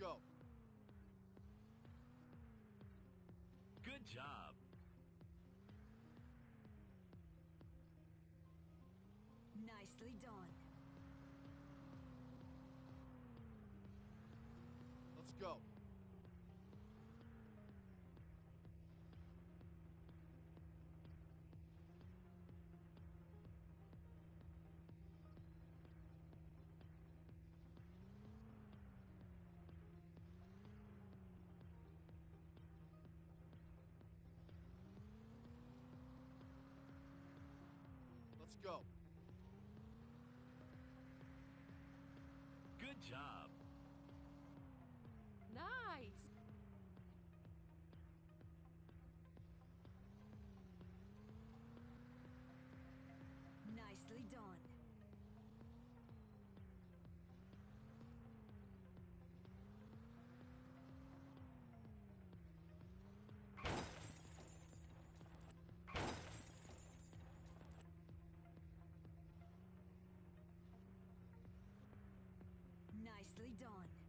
go. Good job. Nicely done. Let's go. Let's go. Good job. Nicely done.